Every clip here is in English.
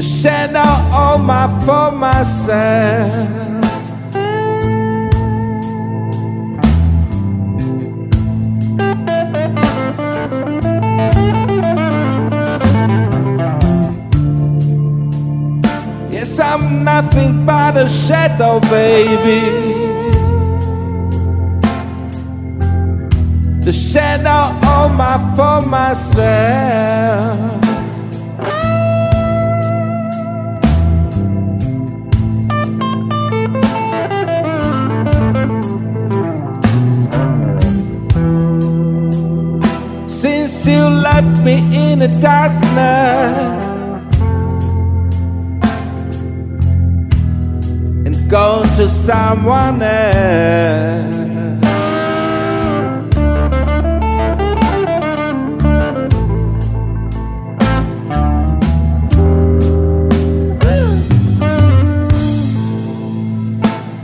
The shadow of my for myself. Yes, I'm nothing but a shadow, baby. The shadow of my for myself. Darkness. and go to someone else.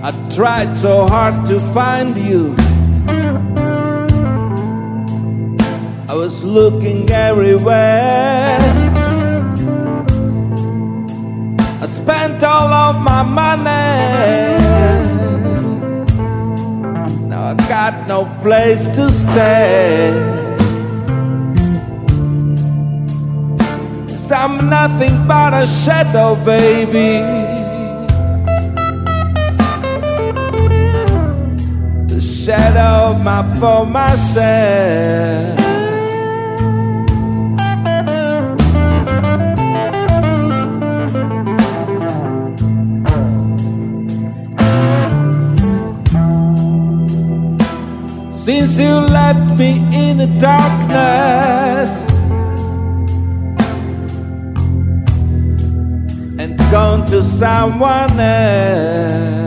I tried so hard to find you. Was looking everywhere. I spent all of my money. Now I got no place to stay. Yes, I'm nothing but a shadow, baby. The shadow of my for myself. Since you left me in the darkness and gone to someone else.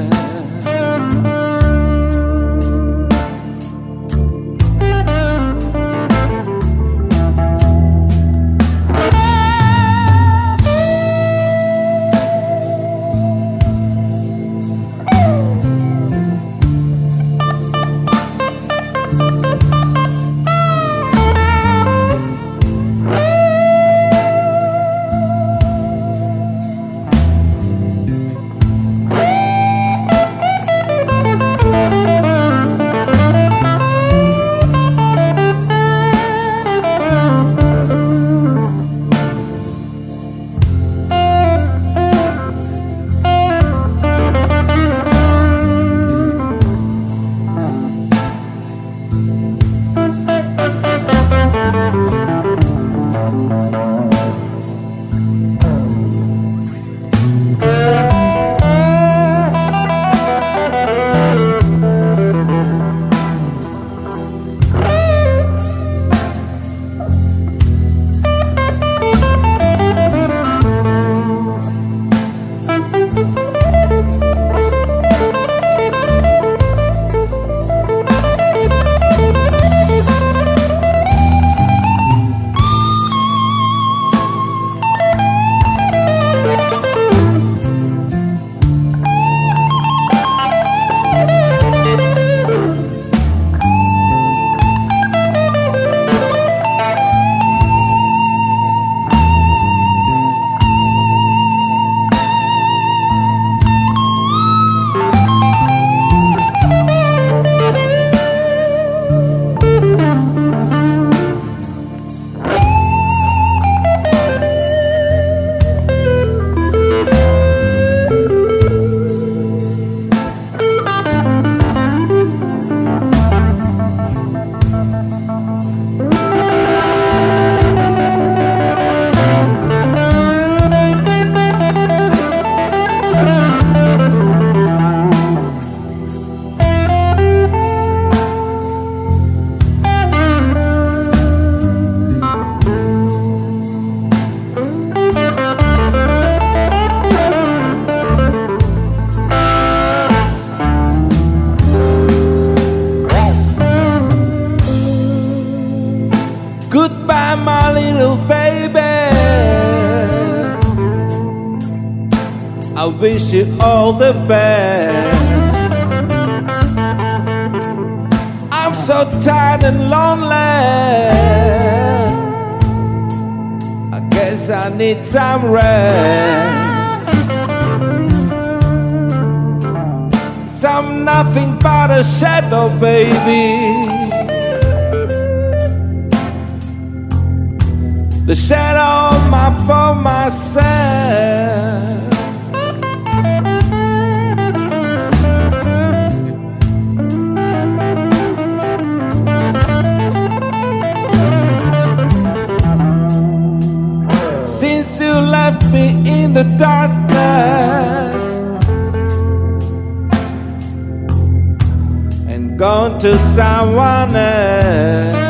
the best. I'm so tired and lonely. I guess I need some rest. I'm nothing but a shadow, baby. The shadow of my for myself. the darkness and gone to someone else.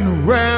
And around.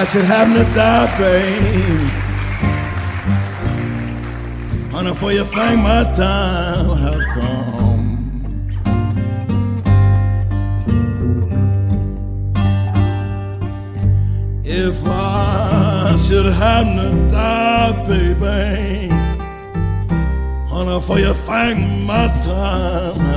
I should happen to die, babe, honey, for you think my time have come. If I should happen to die, baby, honey, for you think my time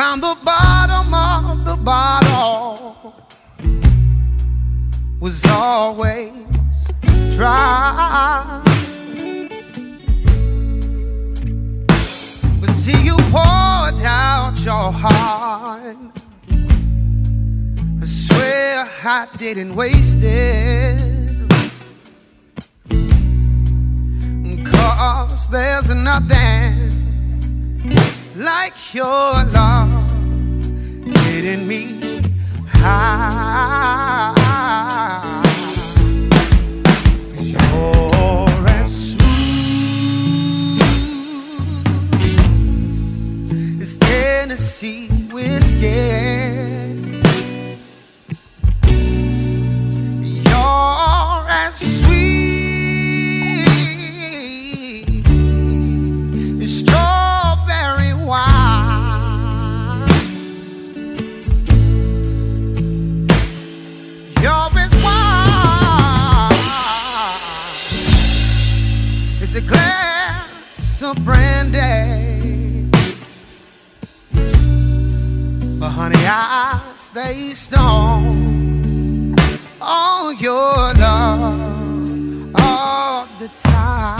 found the bottom of the bottle was always dry. But see, you poured out your heart. I swear I didn't waste it. Cause there's nothing like your love getting me ah, high. as Tennessee whiskey. Of brandy. But honey, I stay strong on your love all the time.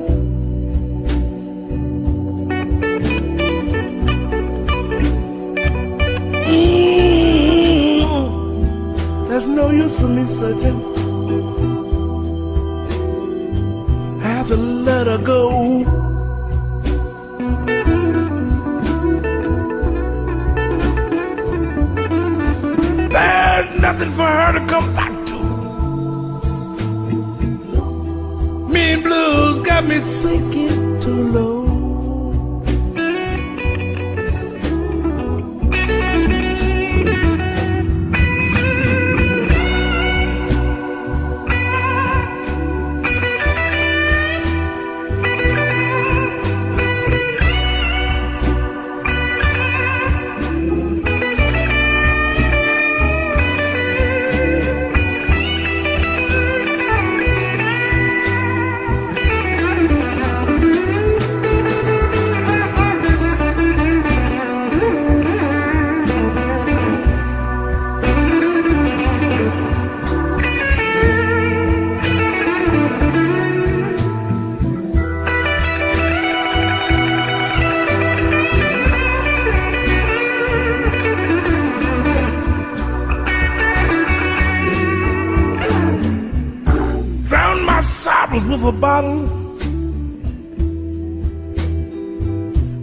with a bottle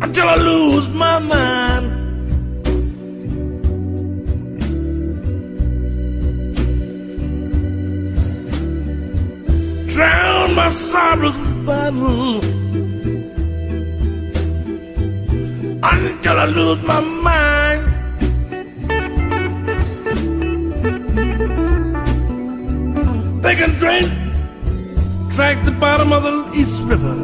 until I lose my mind. Drown my sorrows bottle until I lose my mind. They can drink, drink the bottom of the East River.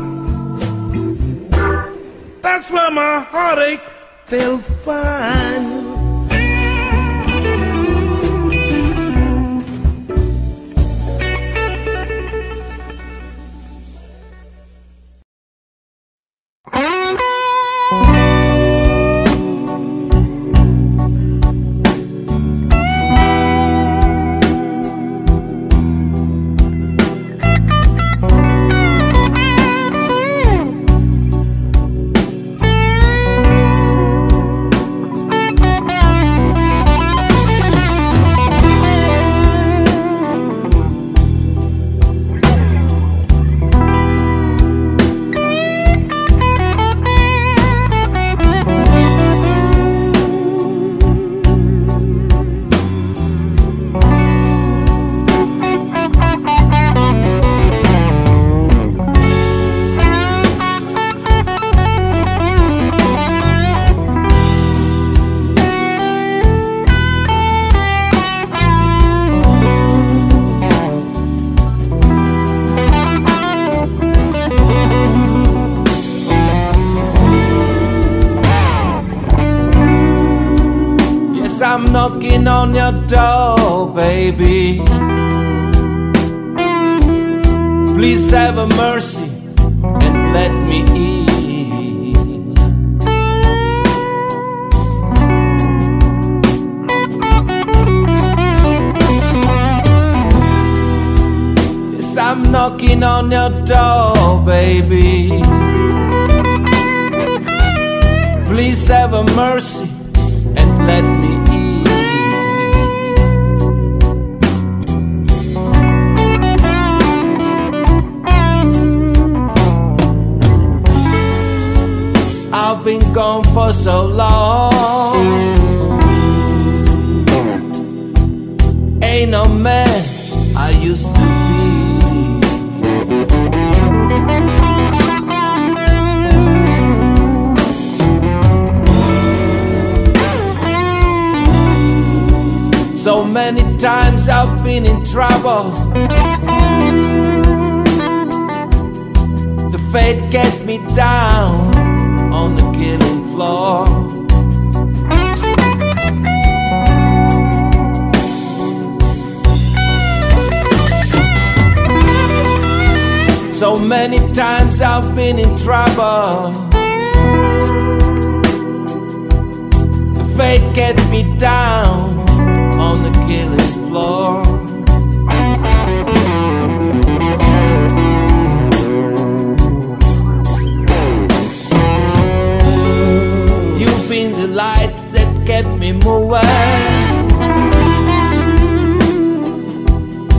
That's where my heartache they'll find. Door, baby. Please have a mercy and let me in. Yes, I'm knocking on your door, baby. Please have a mercy For so long. Ain't no man I used to be. So many times I've been in trouble. The fate get me down floor. So many times I've been in trouble. The fate get me down on the killing floor. You've been the light that kept me moving.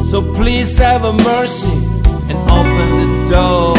So please have a mercy and open the door.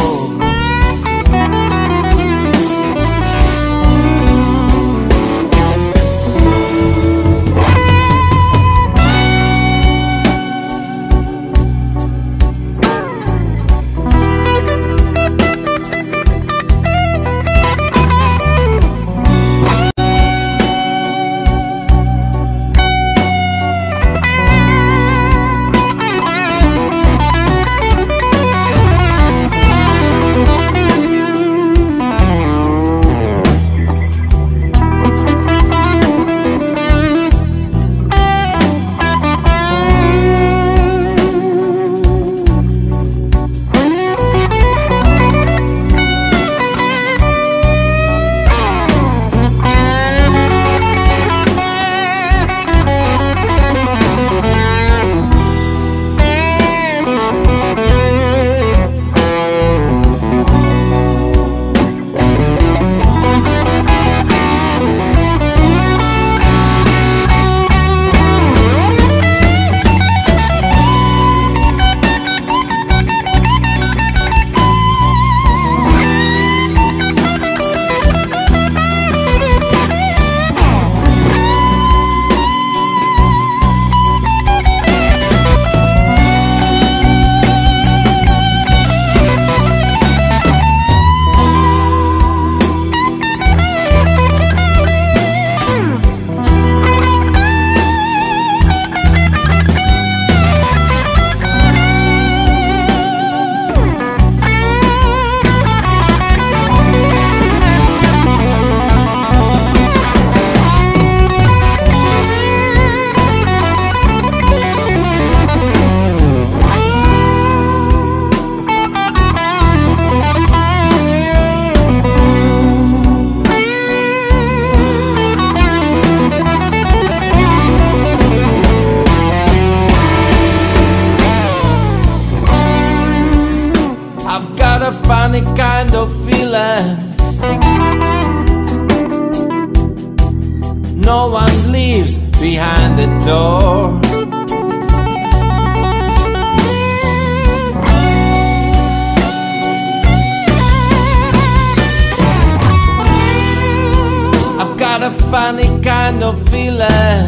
a funny kind of feeling.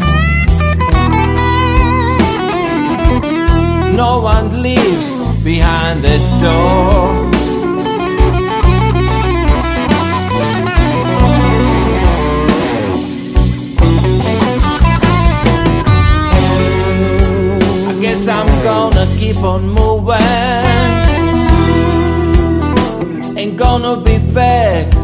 No one leaves behind the door. I guess I'm gonna keep on moving. Ain't gonna be back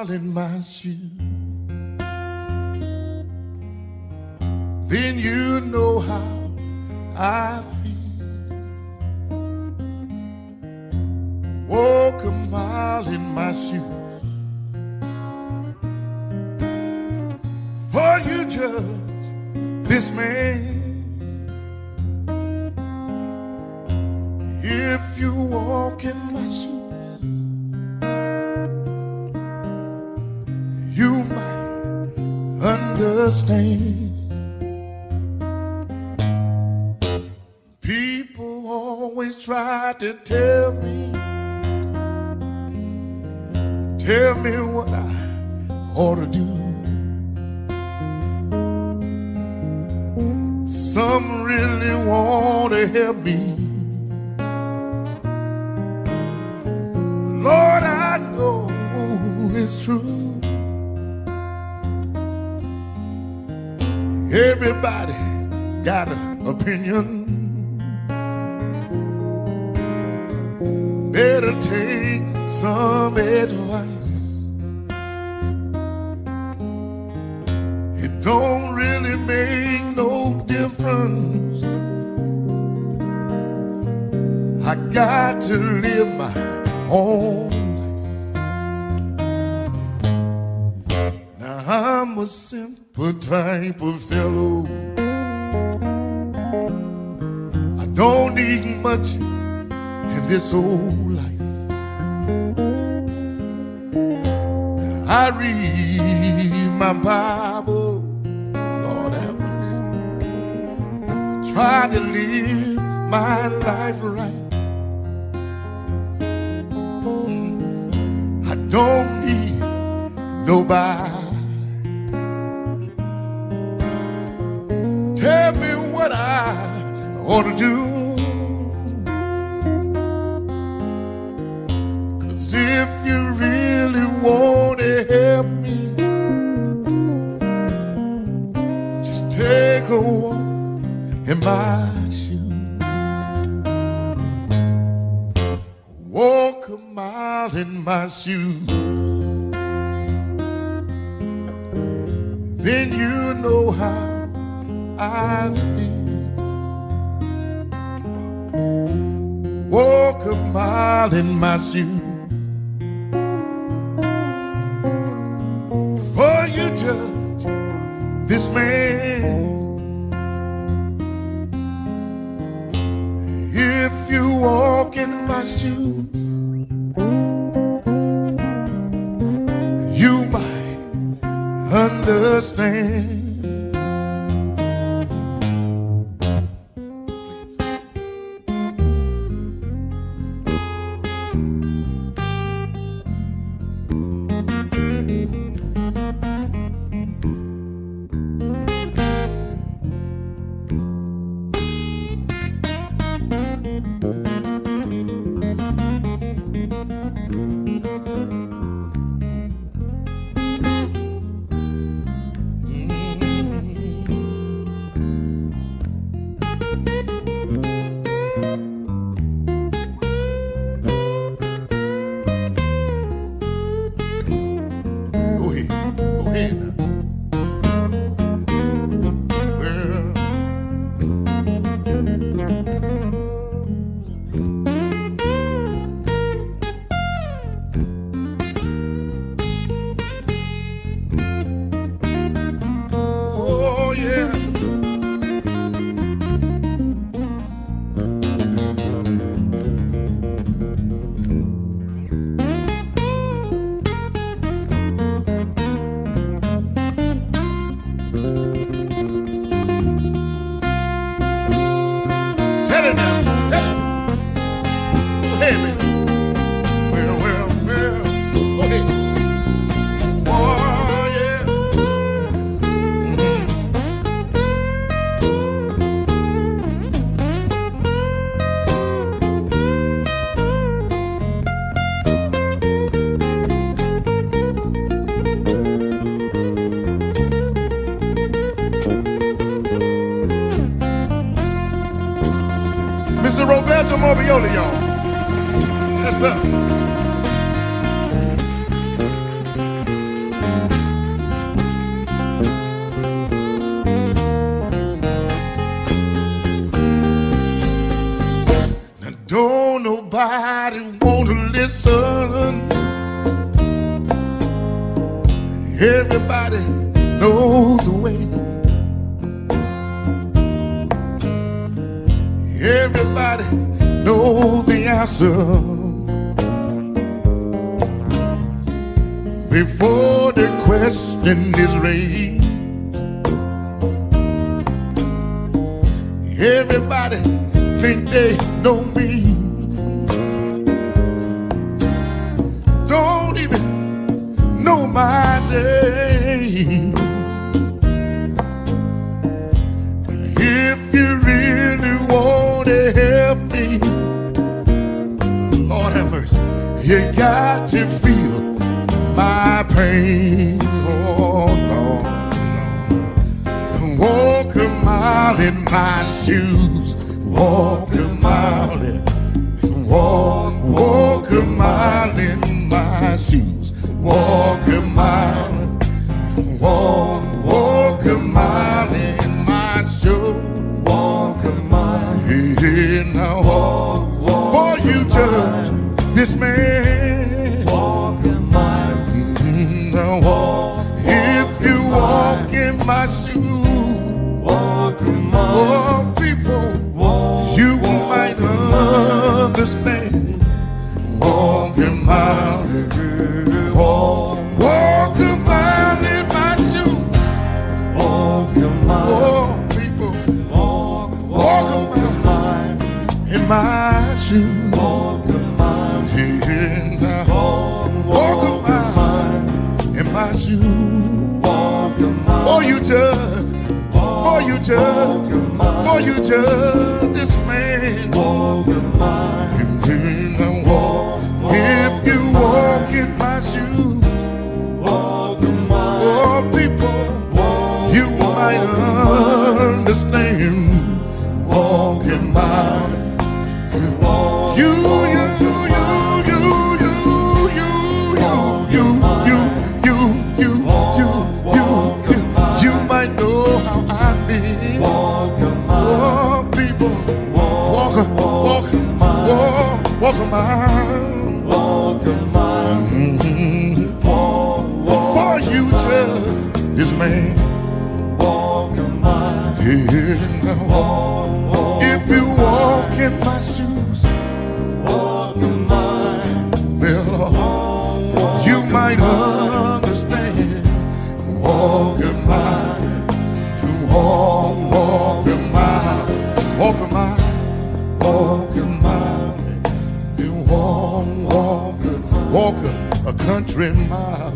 doll in my shoe. Then you know how I feel. Walk a mile in my shoes. For you judge this man. If you walk in my shoes. understand. People always try to tell me, tell me what I ought to do. Some really want to help me. Lord, I know it's true. Everybody got an opinion. Better take some advice. this man. judge, for you judge this man. Walk in mine. And I walk, walk if you in walk mine. in my shoes. Walk in mine. Oh, people, walk, you walk might understand. Walk in mine. walk, if you walk in my shoes, walk you might understand. Walk a mile, walk, walk in. Walk. Walk walk, walk, walk a, a country mile.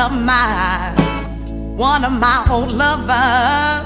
Of my, one of my old lovers.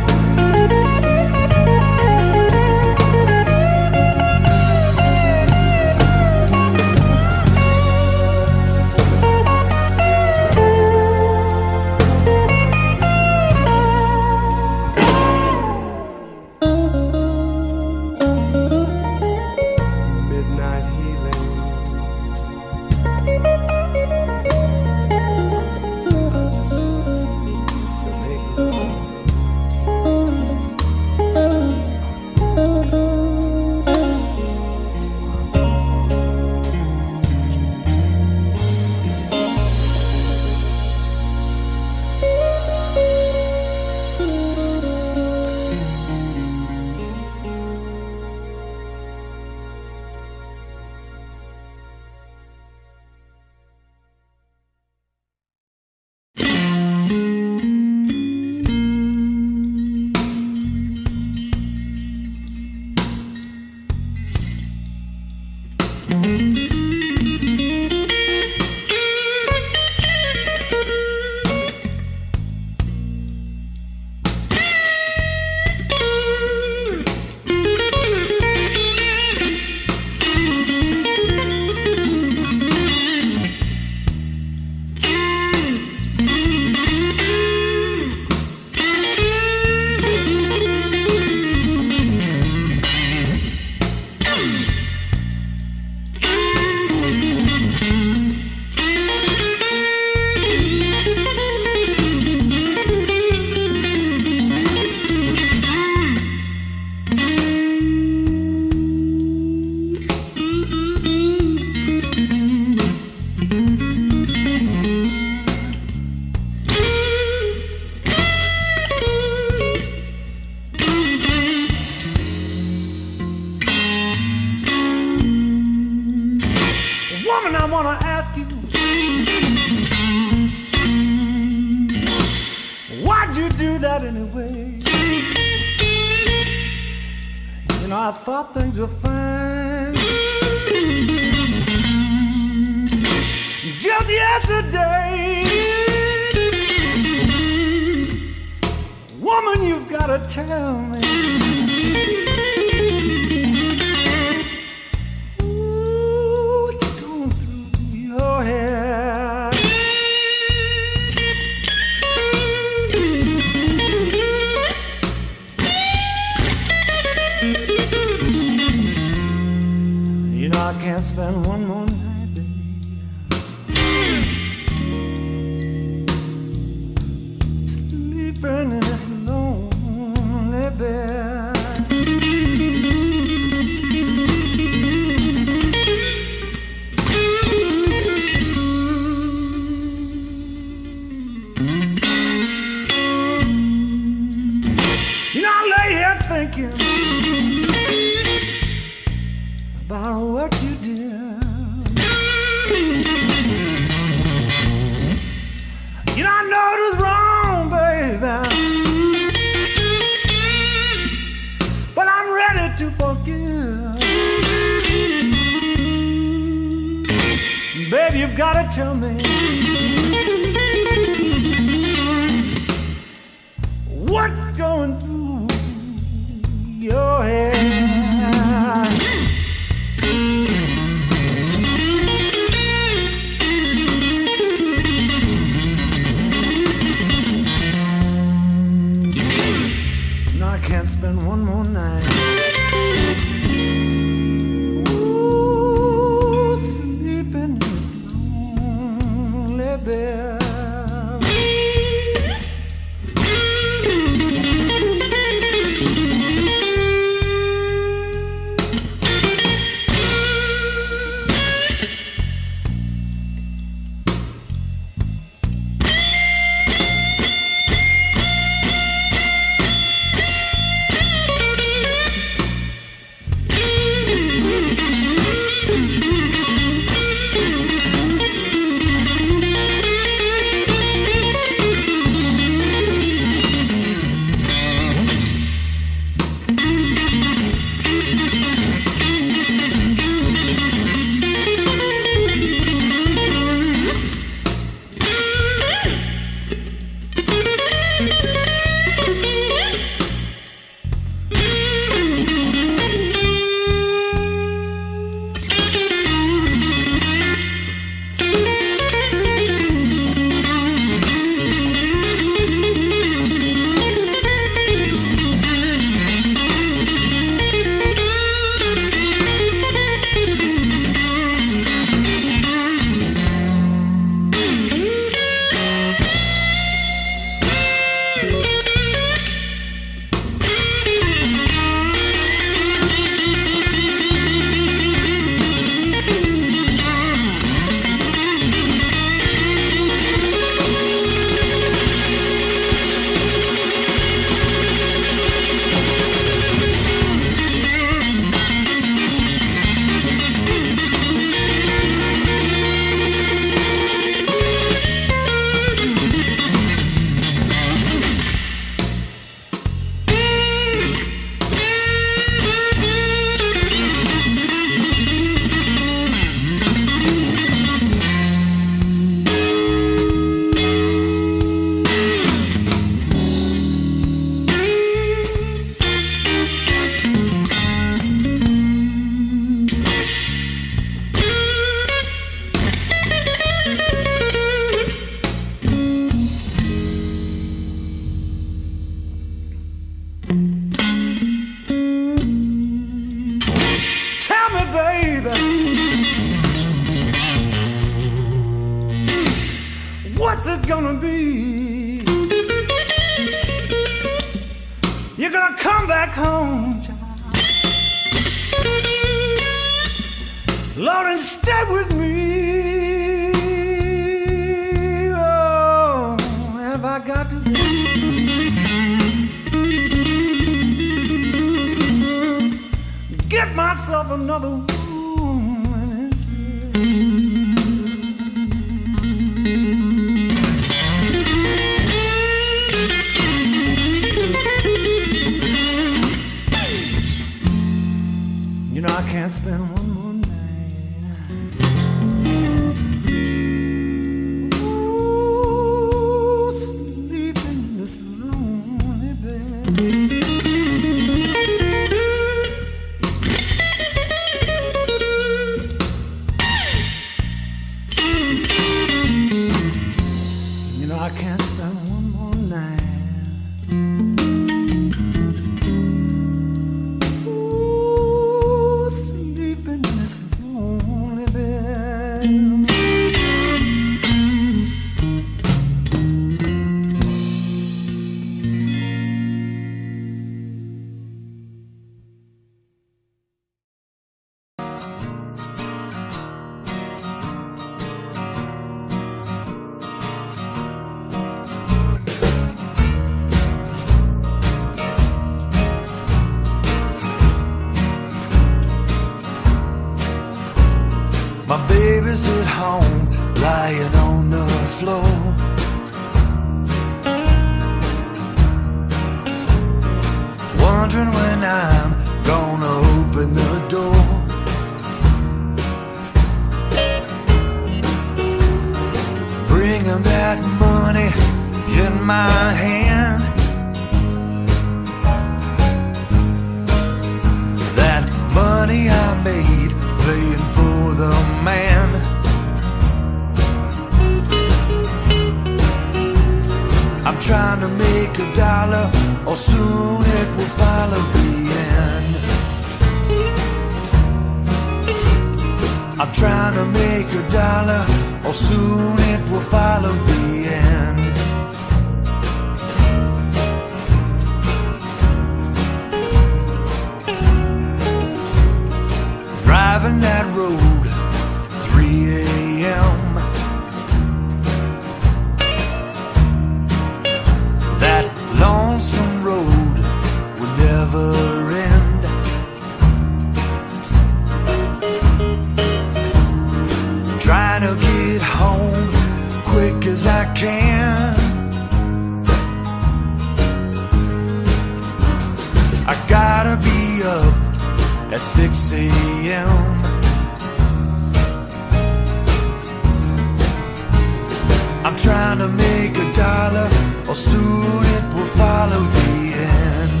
follow the end.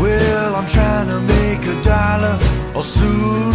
Well, I'm trying to make a dollar, or soon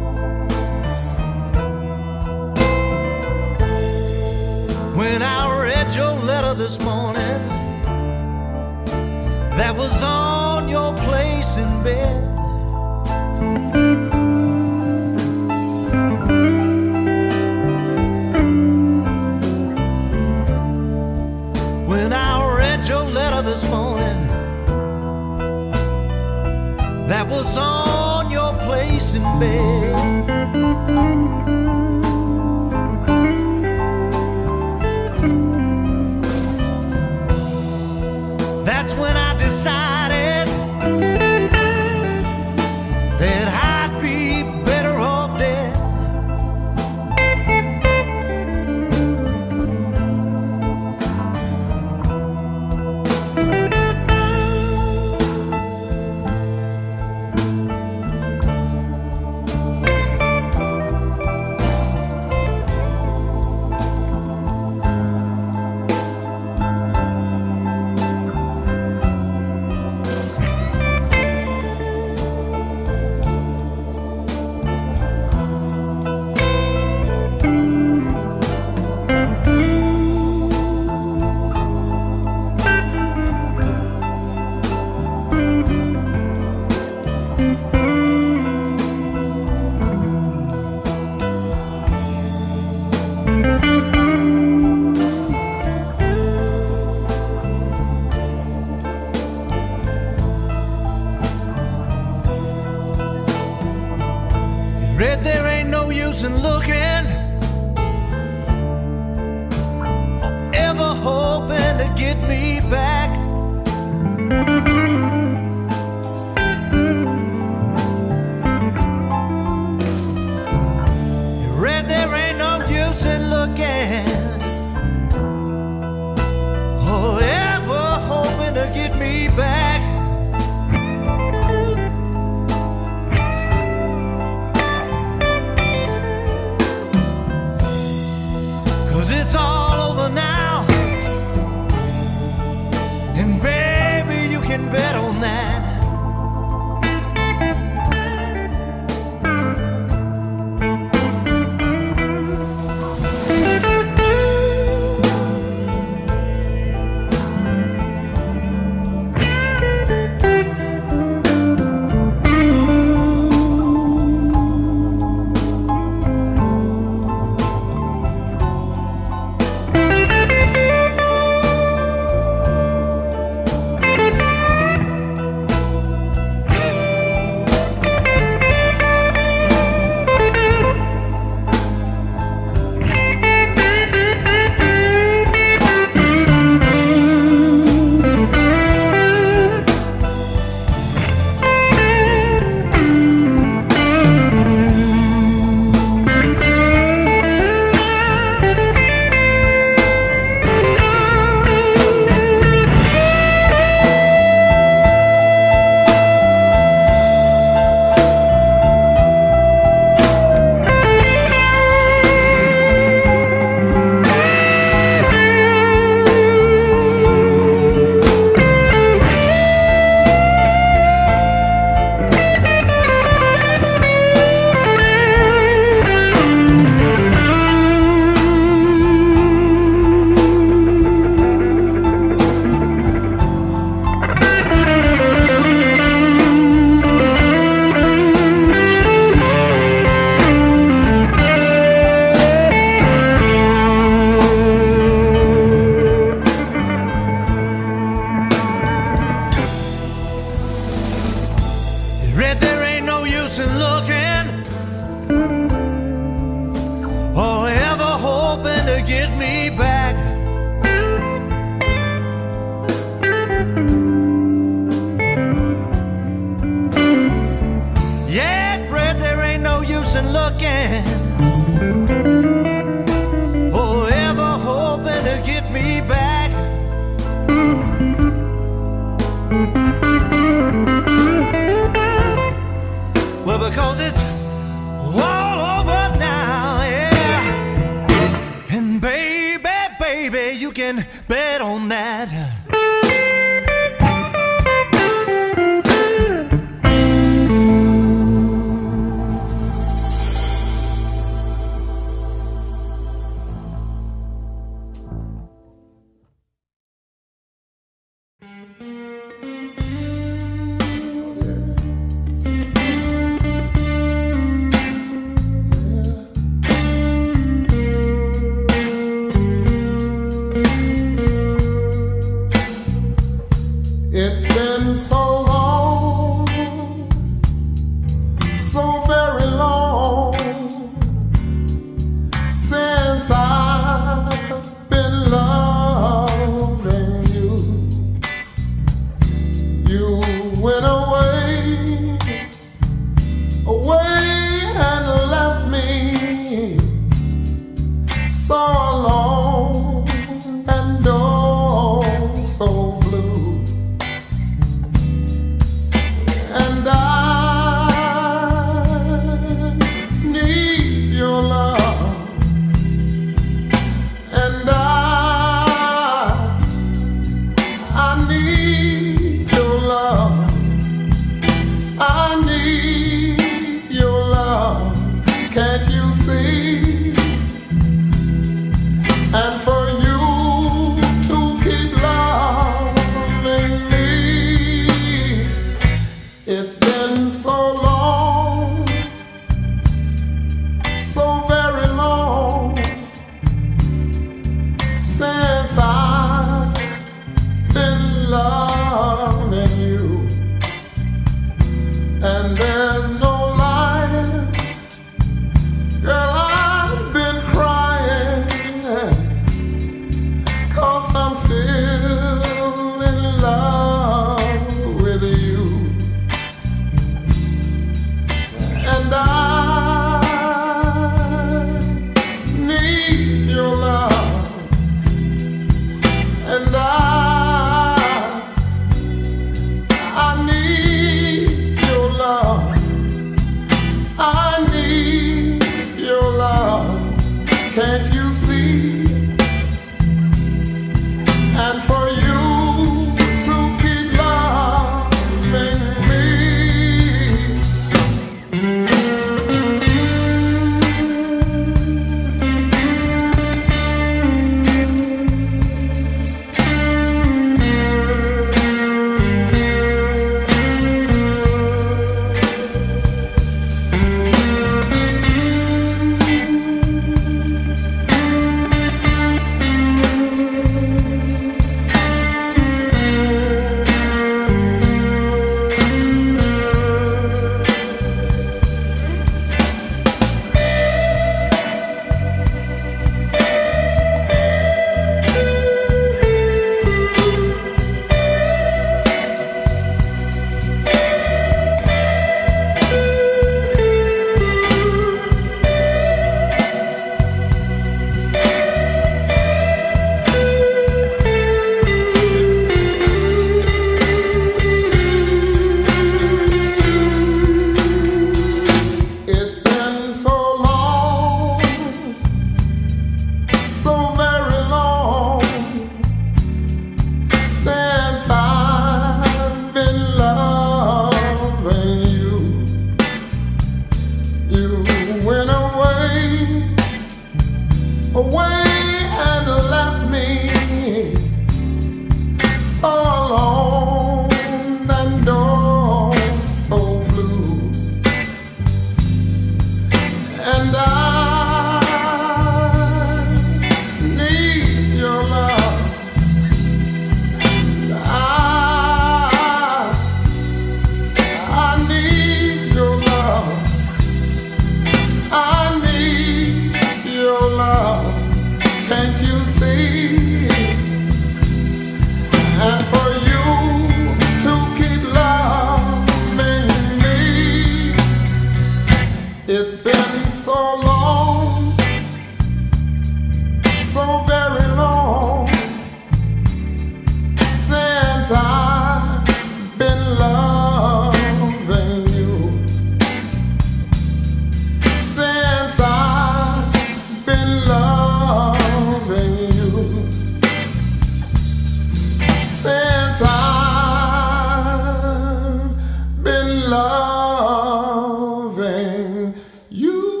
You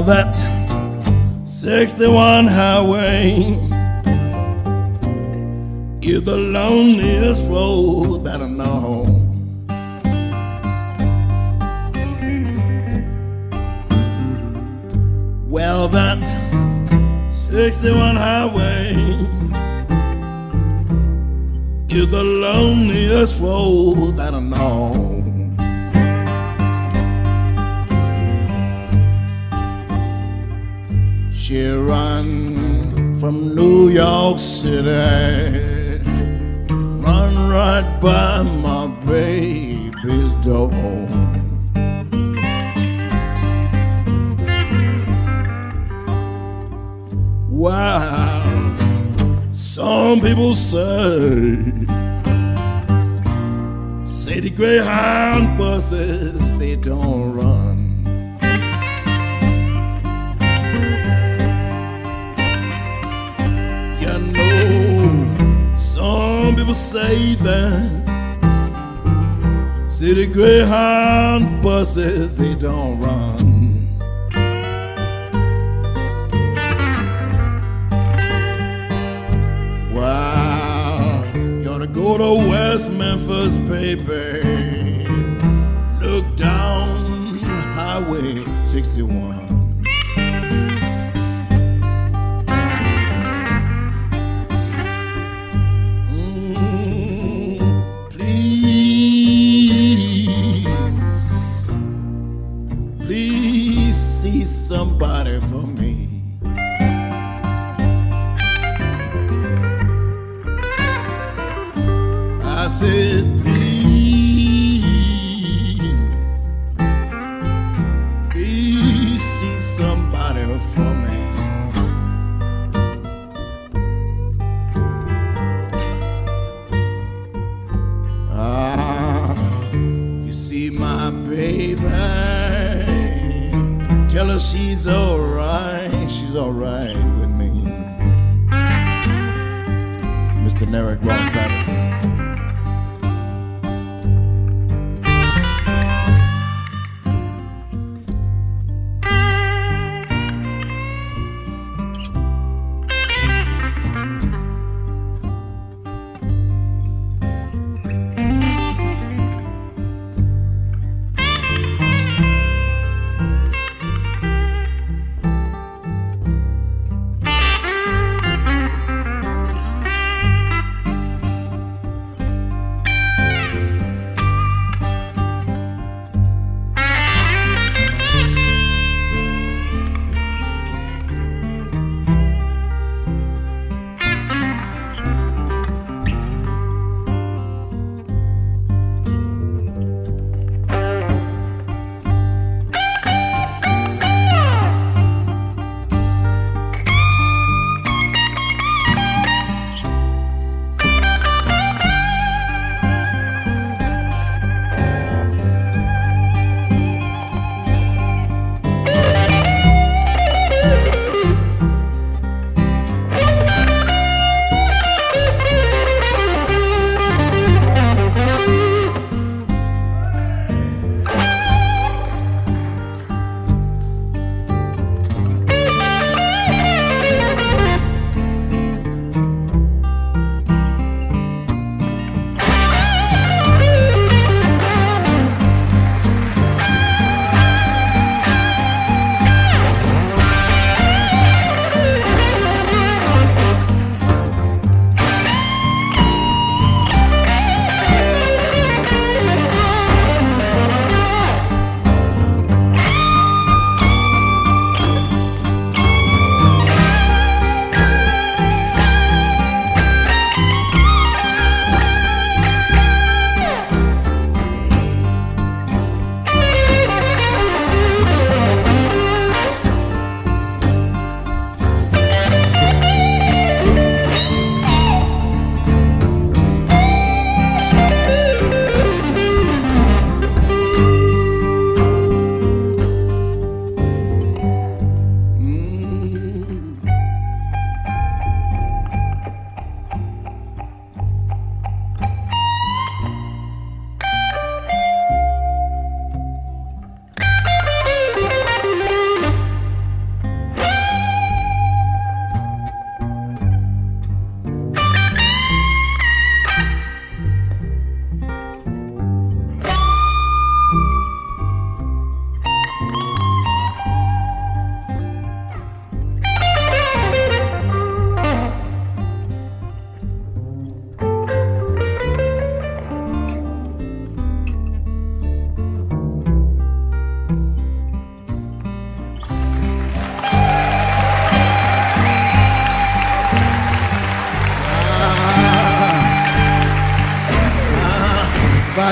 that 61 highway. Is the loneliest road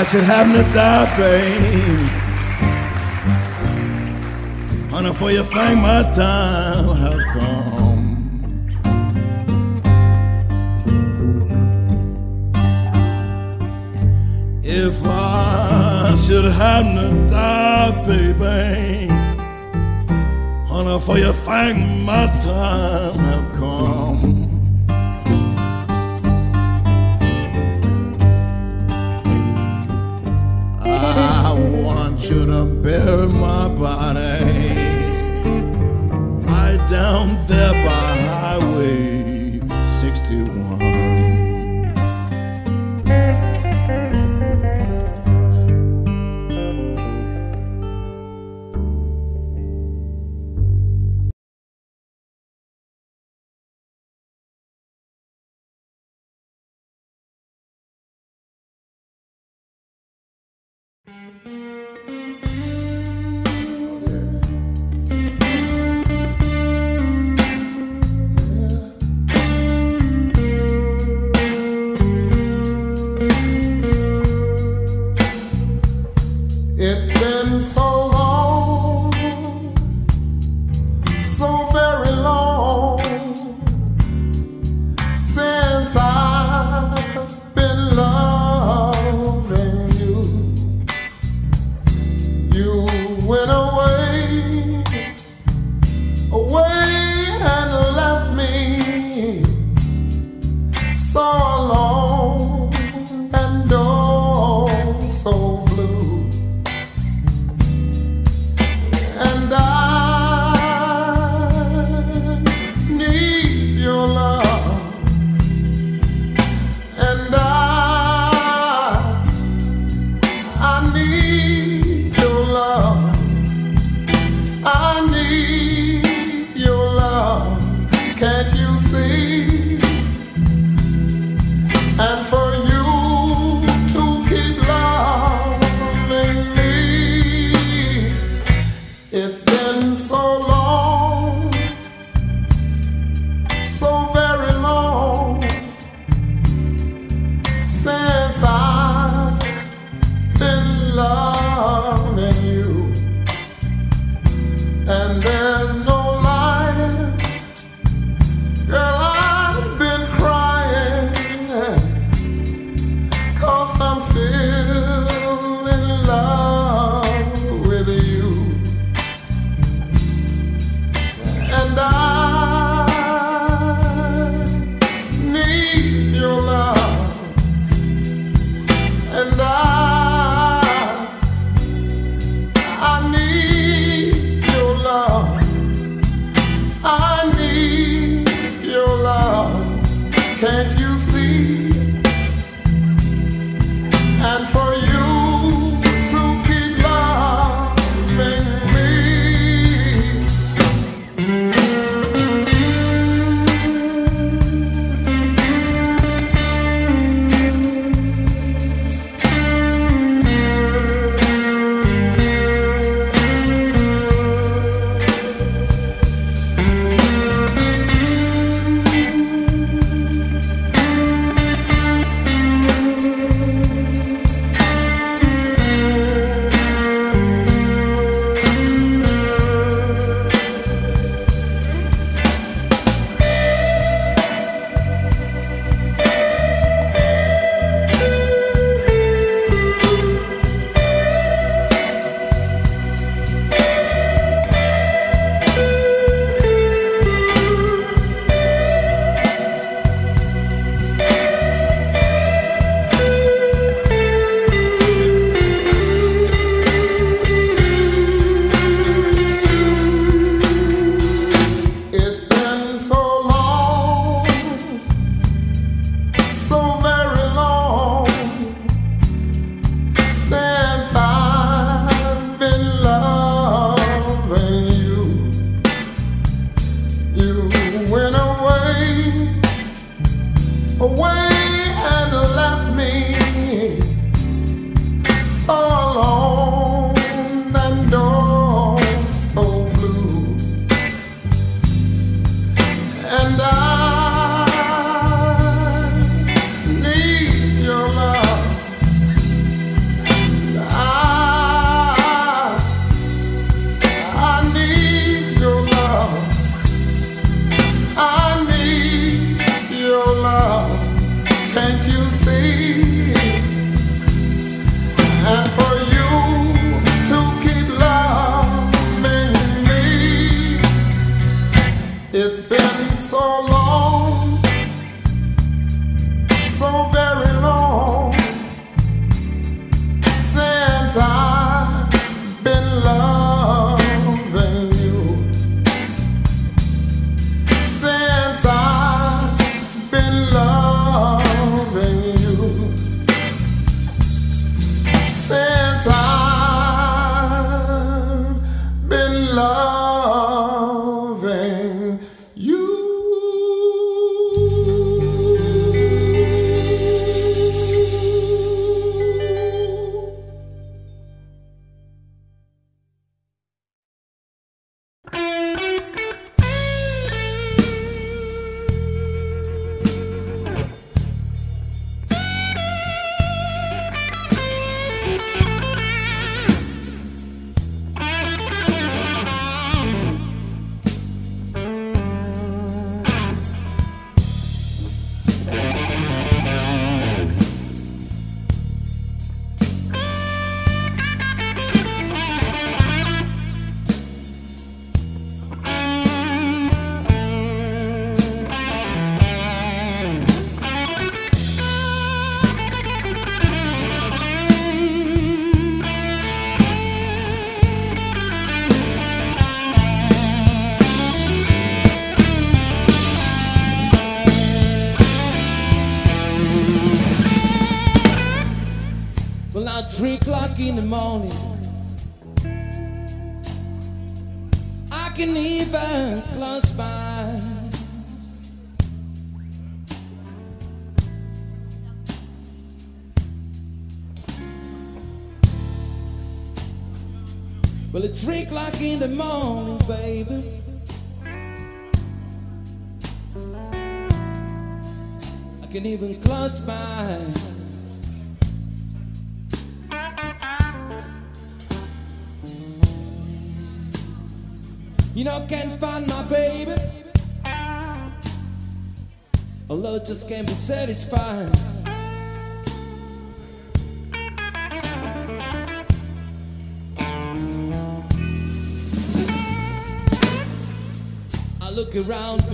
I should happen to die, babe. Honey, for you think my time have come. If I should happen to die, baby, honey, for you think my time. Satisfied. I look around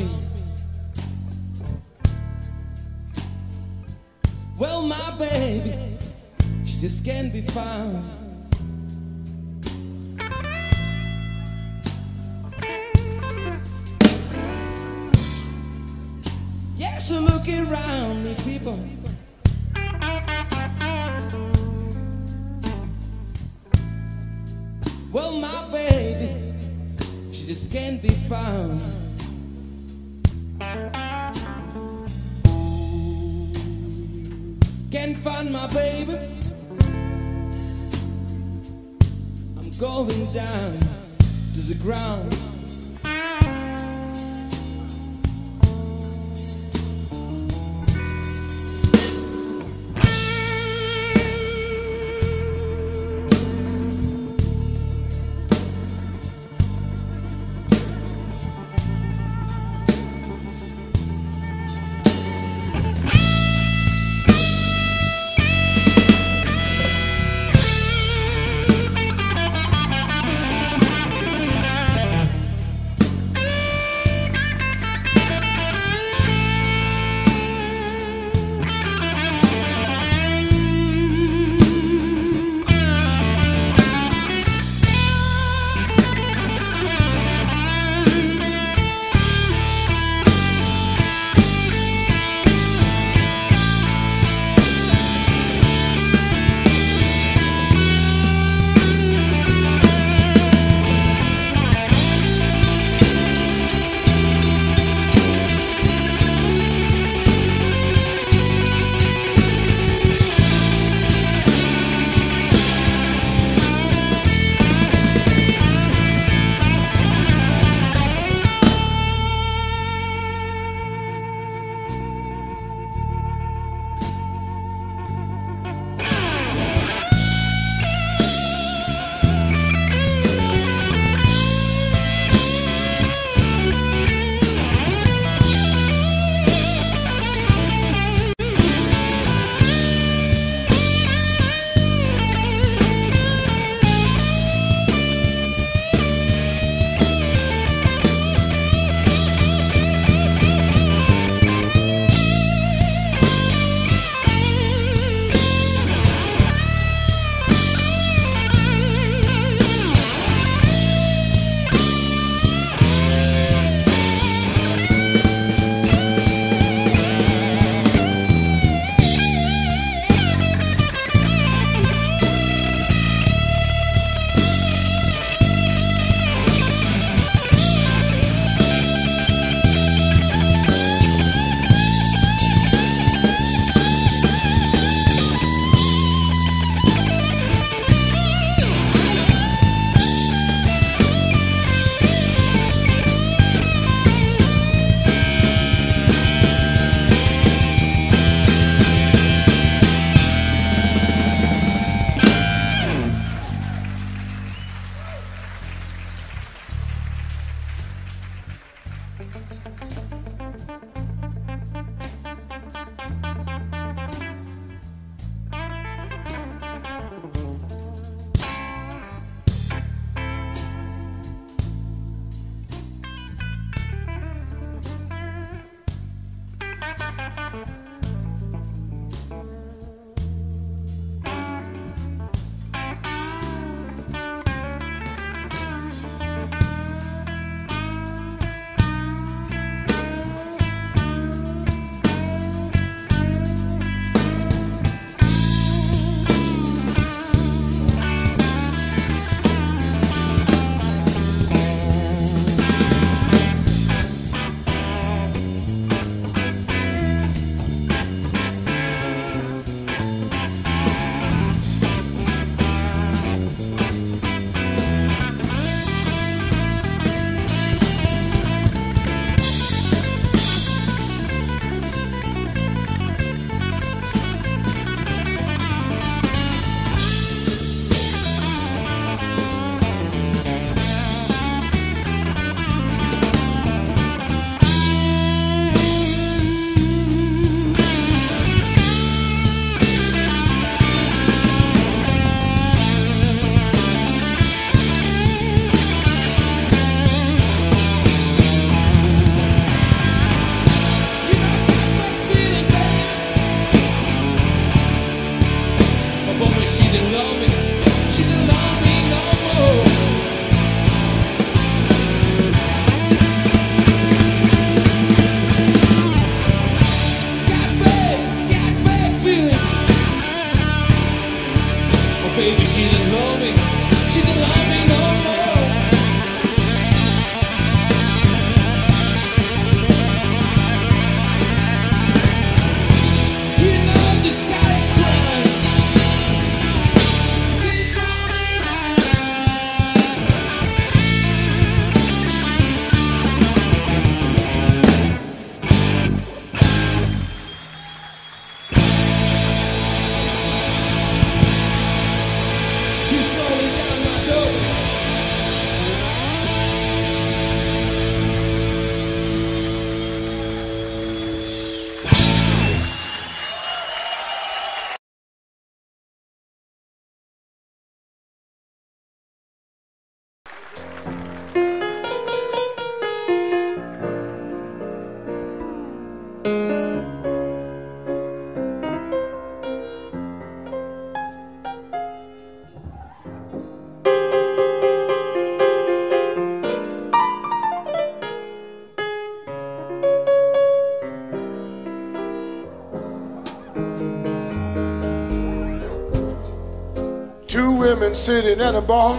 sitting at a bar.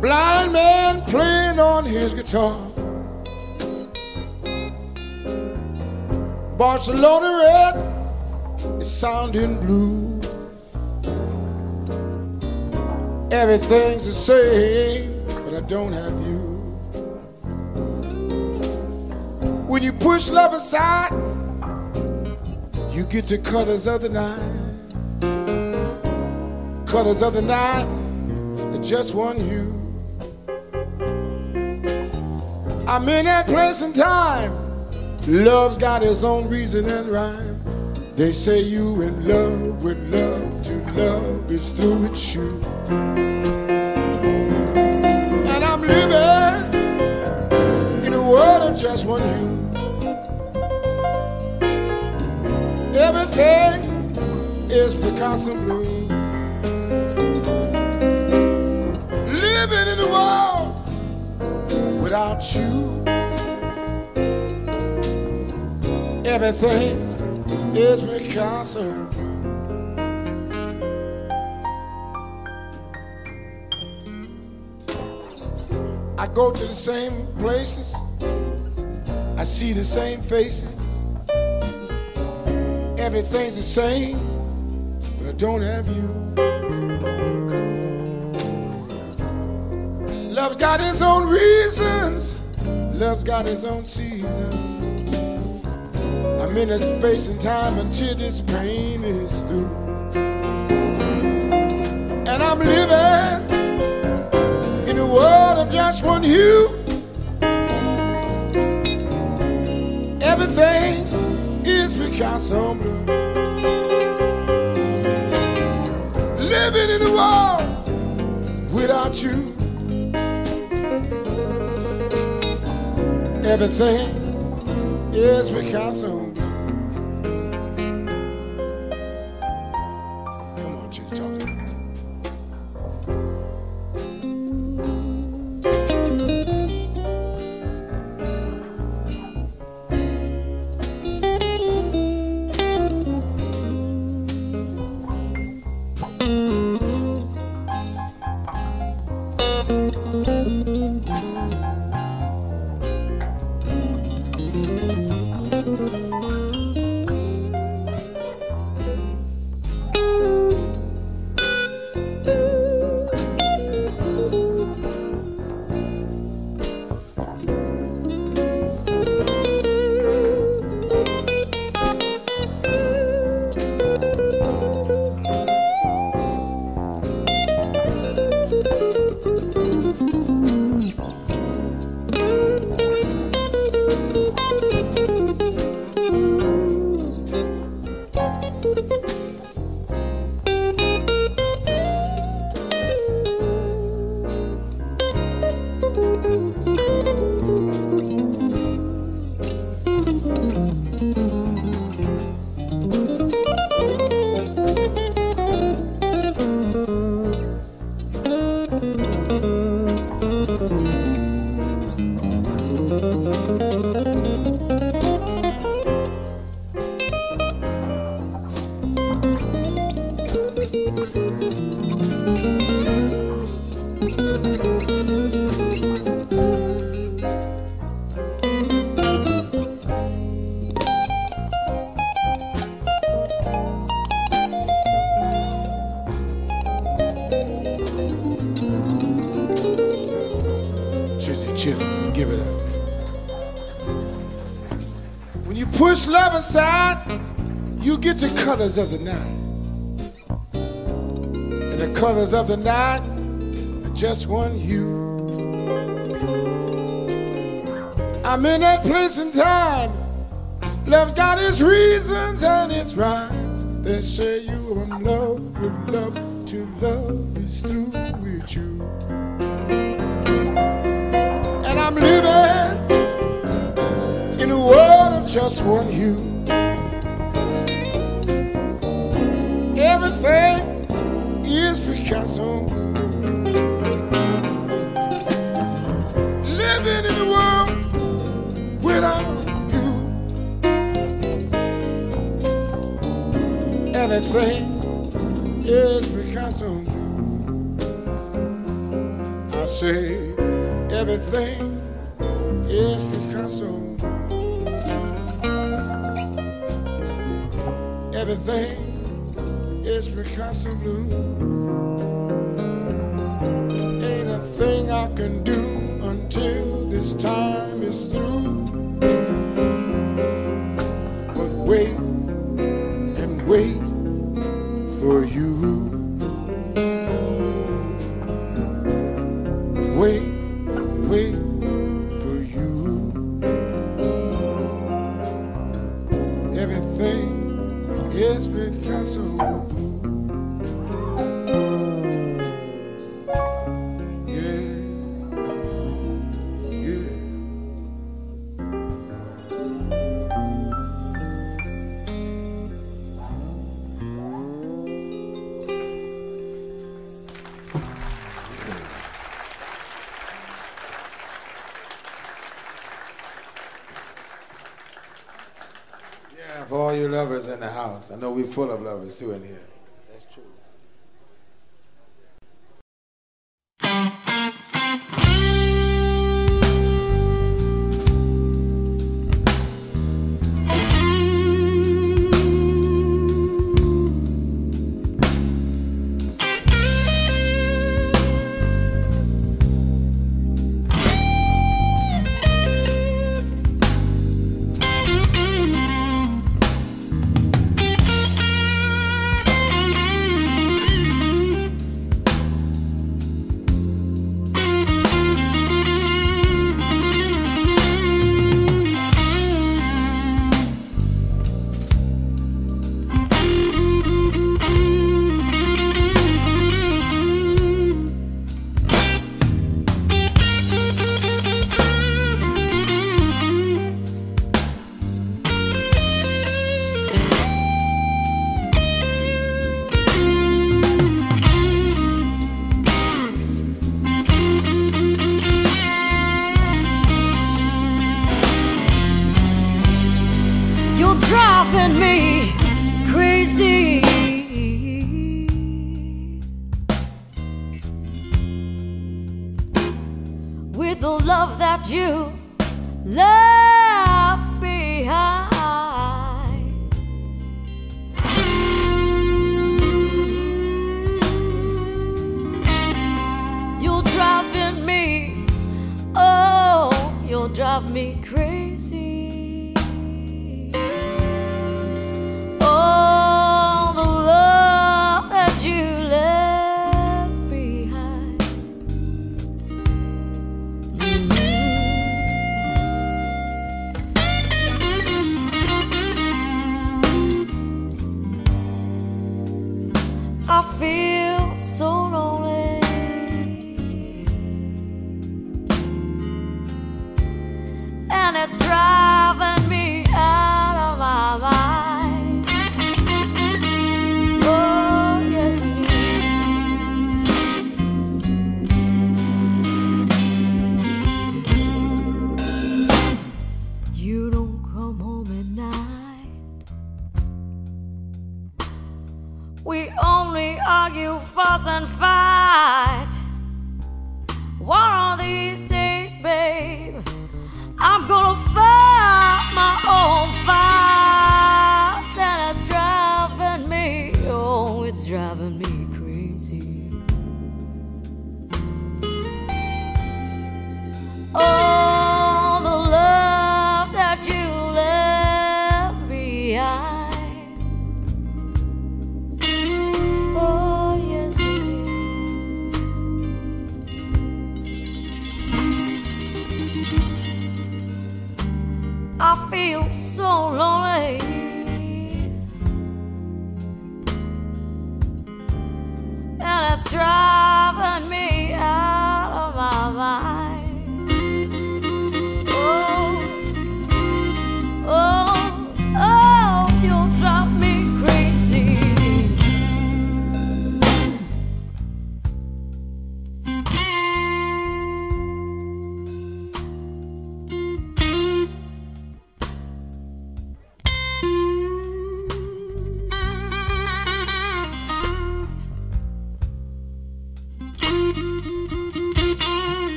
Blind man playing on his guitar. Barcelona red is sounding blue. Everything's the same, but I don't have you. When you push love aside, you get the colors of the night. Colors of the night, are just one hue. I'm in that place and time. Love's got its own reason and rhyme. They say you in love with love to love is through with you. And I'm living in a world of just one you. Everything is Picasso blue. You. Everything is Picasso. I go to the same places. I see the same faces. Everything's the same, but I don't have you. Got his own reasons. Love's got his own seasons. I'm in this space and time until this pain is through. And I'm living in a world of just one hue. Everything is Picasso blue. Living in a world without you. Everything is. Come colors of the night. And the colors of the night are just one hue. I'm in that place and time. Love's got its reasons and its rhymes. They say you are love with love to love is through with you. And I'm living in a world of just one hue. I know we're full of lovers too in here.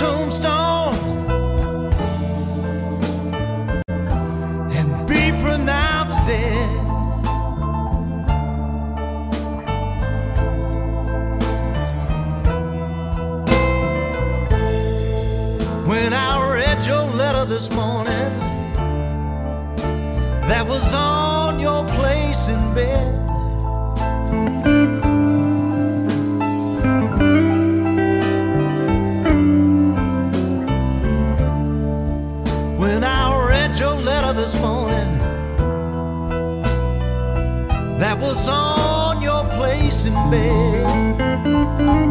tombstone and be pronounced dead. When I read your letter this morning, that was on your place in bed. was on your place in bed.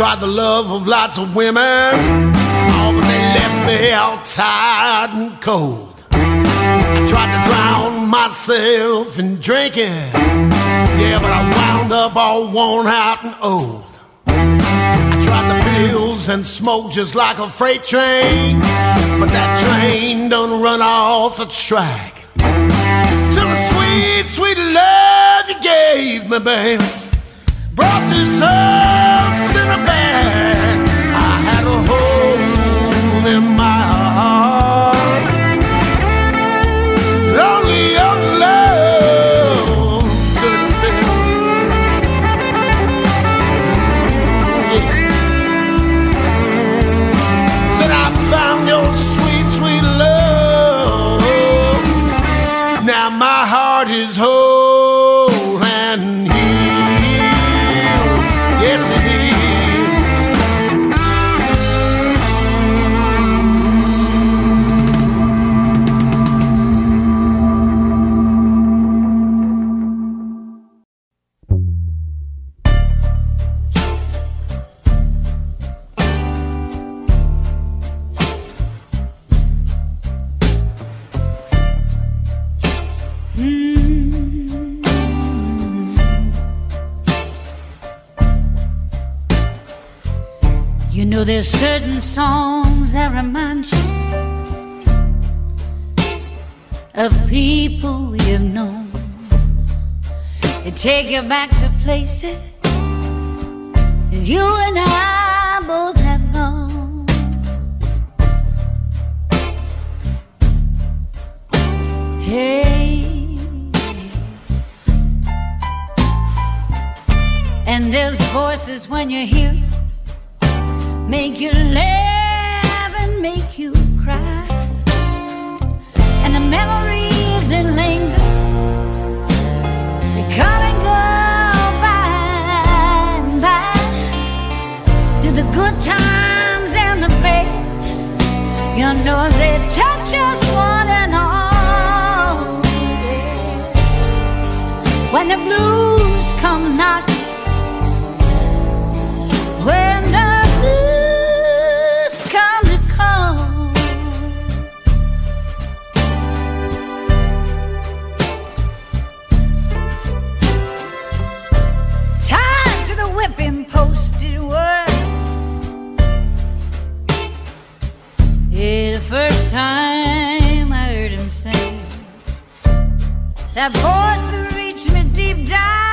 Tried the love of lots of women, oh, but they left me all tired and cold. I tried to drown myself in drinking, yeah, but I wound up all worn out and old. I tried the pills and smoked just like a freight train, but that train done run off the track. Till the sweet, sweet love you gave me, babe brought this in a bag. Know, there's certain songs that remind you of people you've known. They take you back to places you and I both have gone. Hey, and there's voices when you hear make you laugh and make you cry. And the memories that linger, they come and go by and by. Through the good times and the bad, you know they touch us. That voice reached me deep down.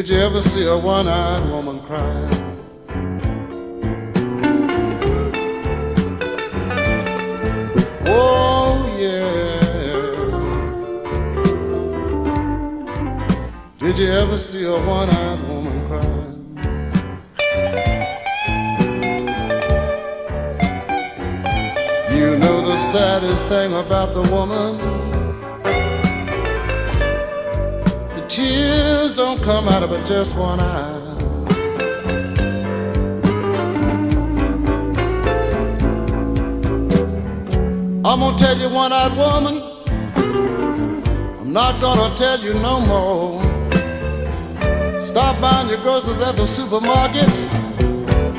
Did you ever see a one-eyed woman cry? Oh yeah. Did you ever see a one-eyed woman cry? You know the saddest thing about the woman come out of just one eye. I'm gonna tell you one-eyed woman. I'm not gonna tell you no more. Stop buying your groceries at the supermarket.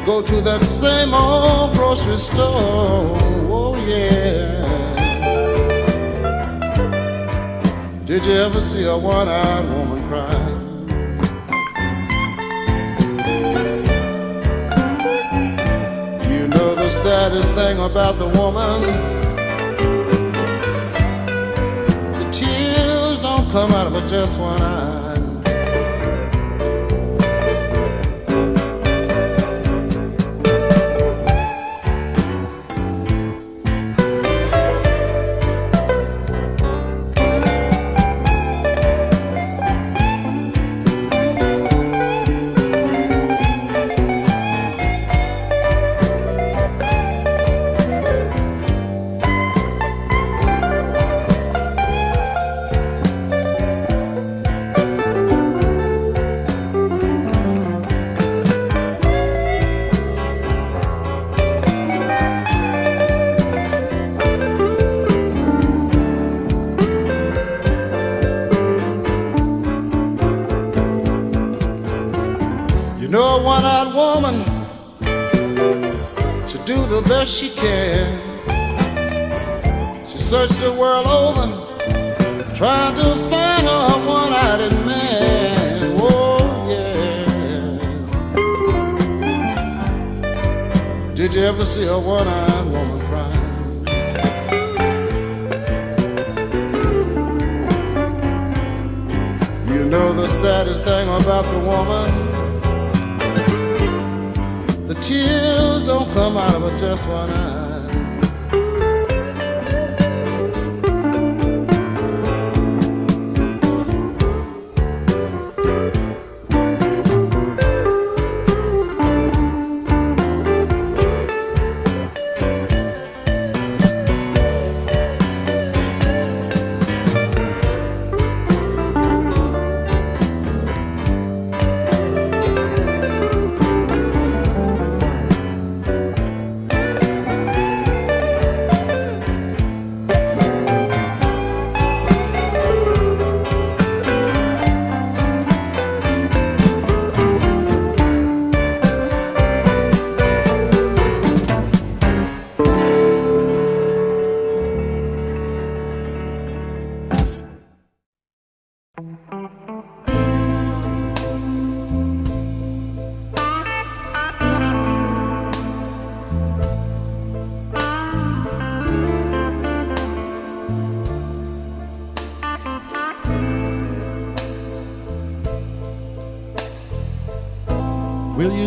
Go to that same old grocery store. Oh yeah. Did you ever see a one-eyed woman saddest thing about the woman The tears don't come out of just one eye.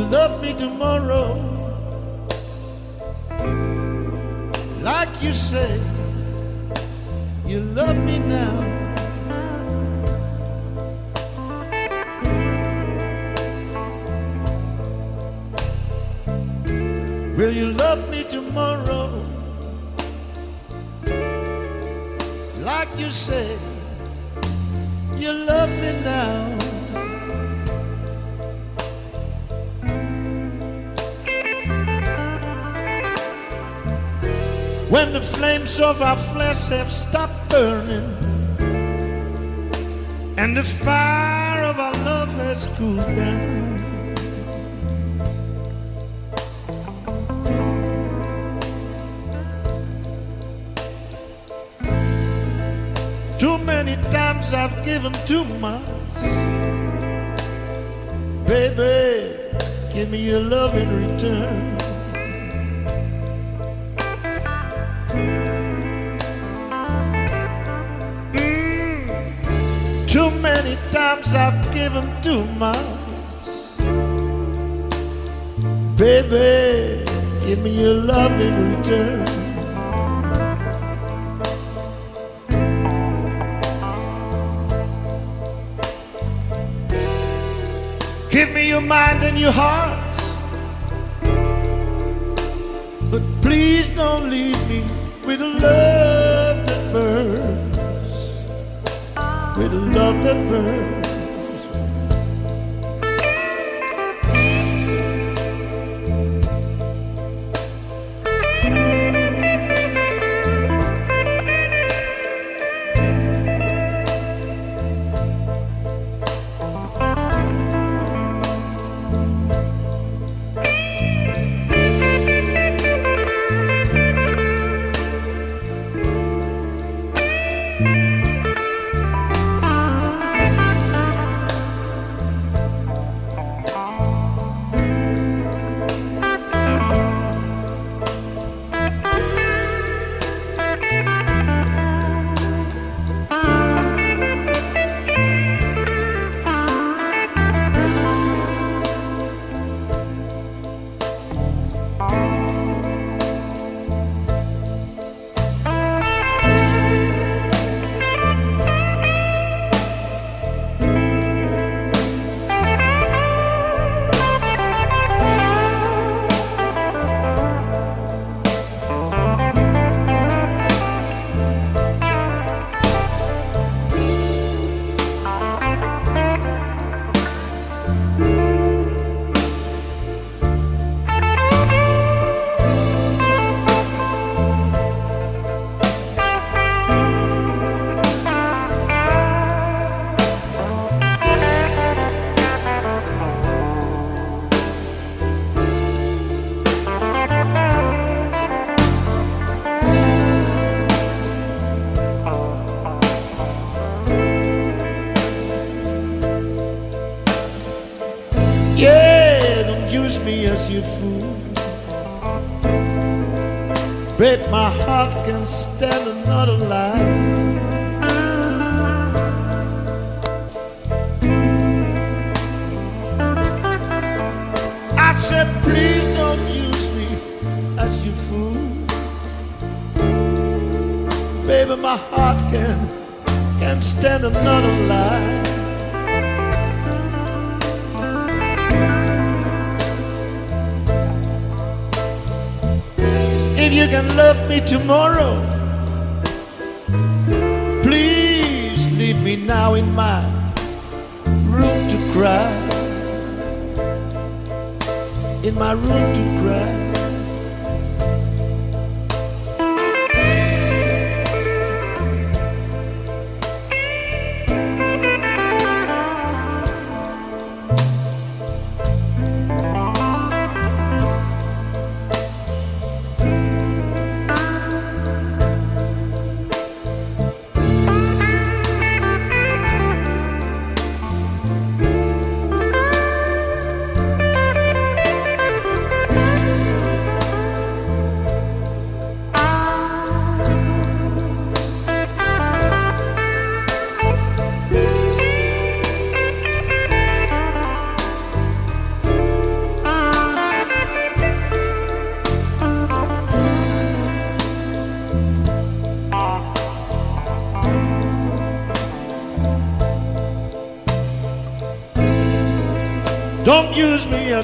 Of cooled down. Too many times I've given too much. Baby, give me your love in return. Too much. Baby, give me your love in return. Give me your mind and your heart. But please don't leave me with a love that burns. With a love that burns. Me fool. Break my heart can stand another lie. Tomorrow, please leave me now in my room to cry. In my room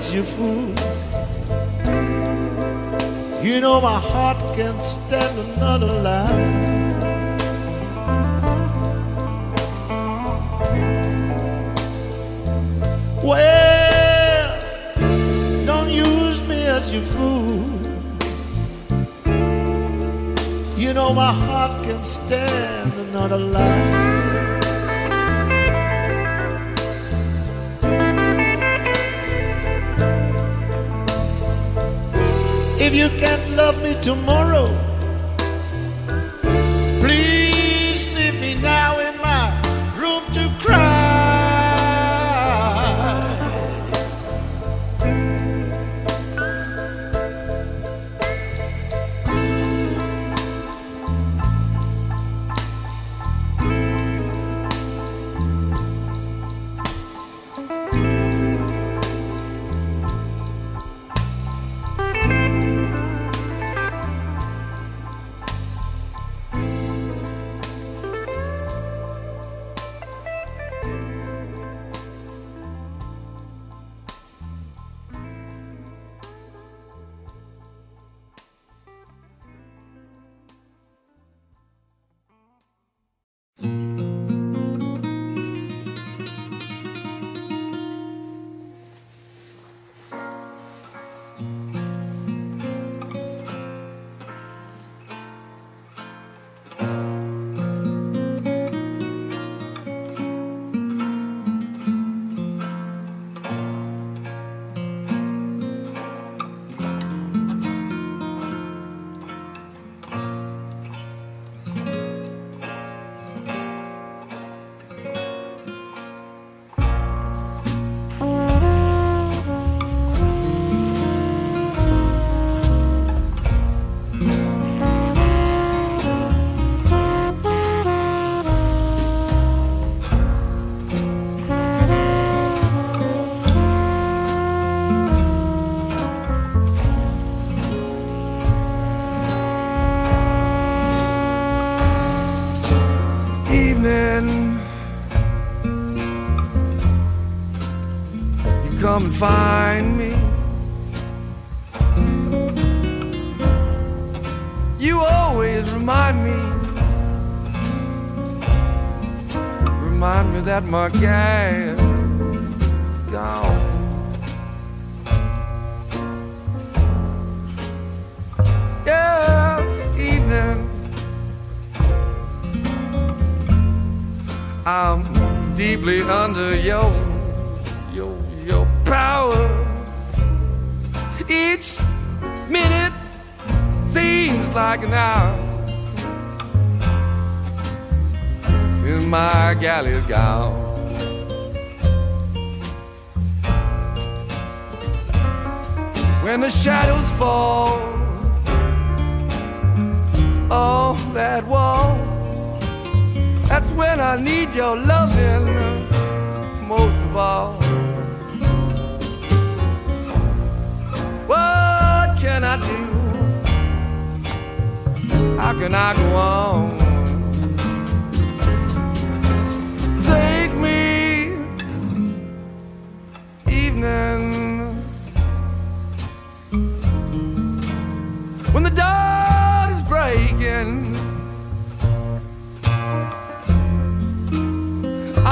use me as your fool. You know my heart can't stand another lie. Well, don't use me as your fool. You know my heart can't stand another lie. If you can't love me tomorrow,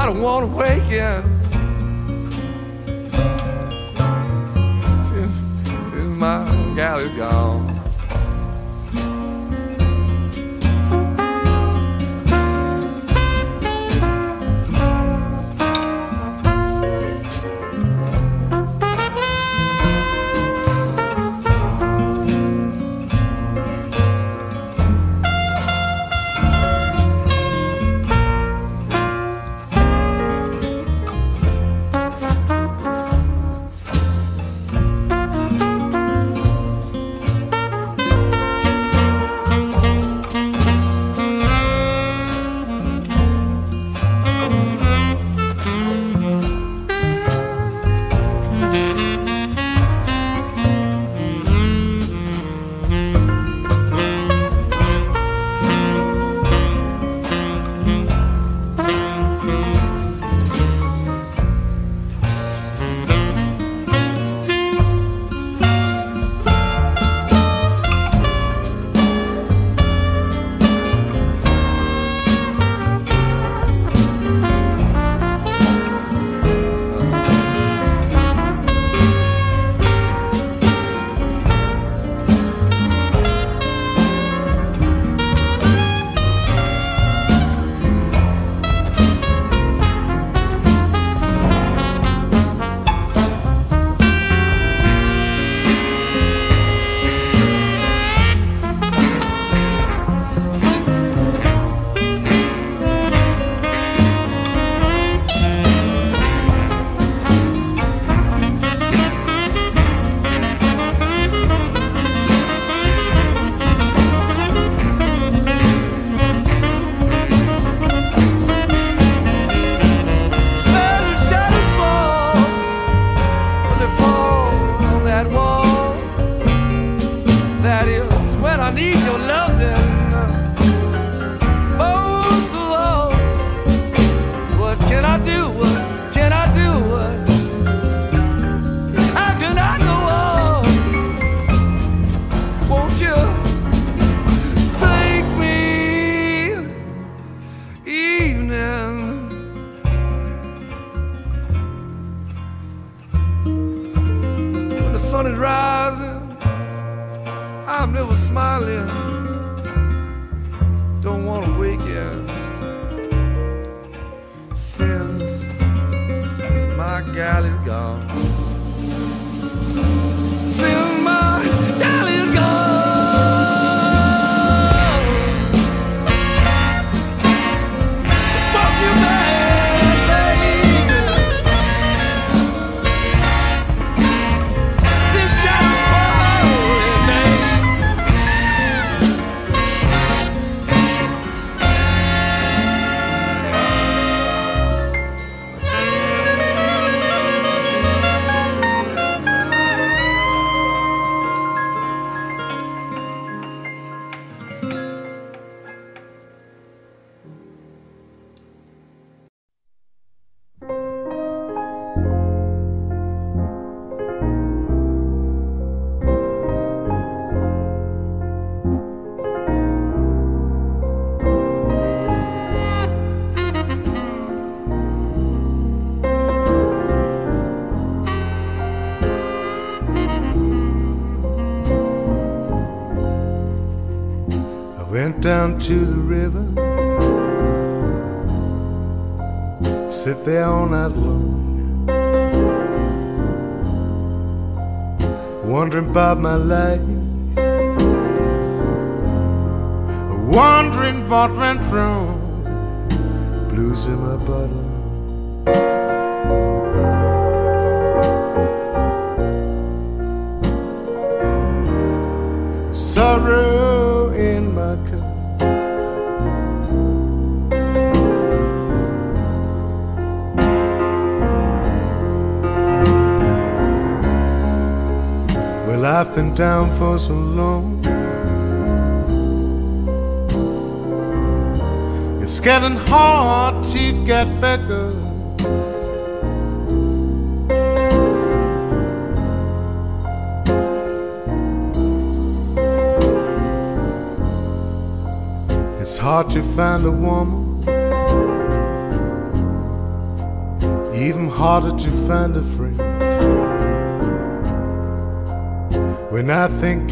don't want to waken. Since, since my gal is gone. Down to the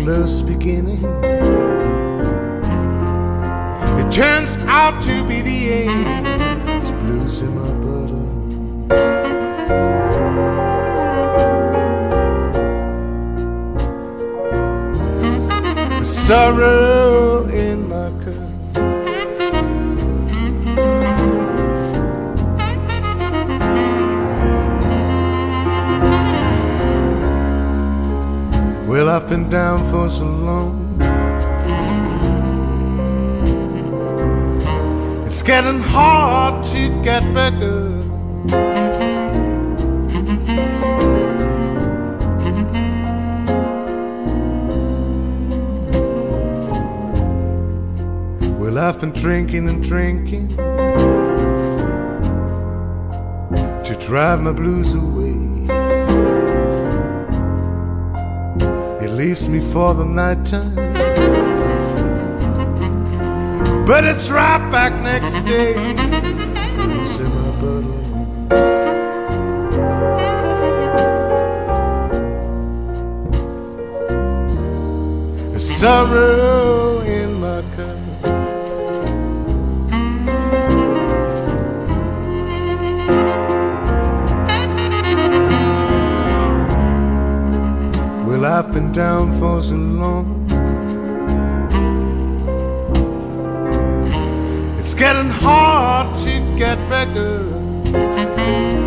I beginning, drinking to drive my blues away. It leaves me for the nighttime. But it's right back next day. In my bottle. Sorrow in my cup. Been down for so long. It's getting hard to get better.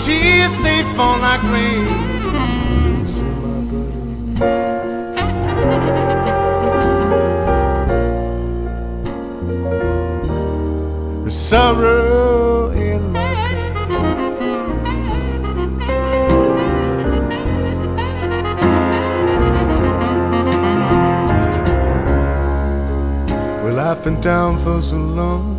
Tears safe rain. Blues in my bottle. The sorrow in my Well, I've been down for so long.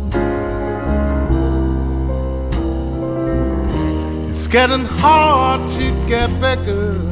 It's getting hard to get better.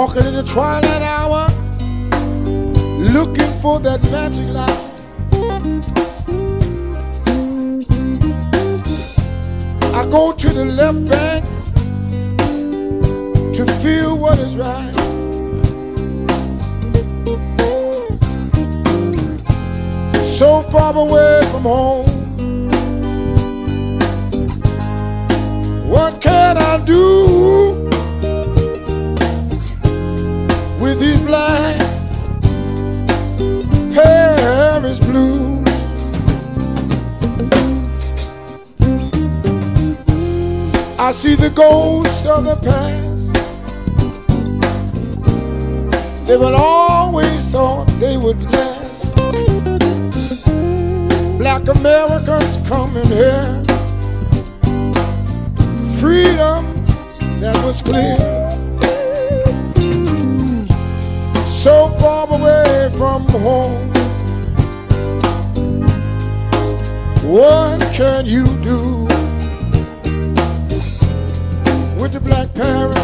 Walking in the twilight hour, looking for that magic light. I go to the left bank to feel what is right. So far away from home. What can I do I see the ghost of the past. They will always thought they would last. Black Americans coming here. Freedom that was clear. So far away from home. What can you do? Paris,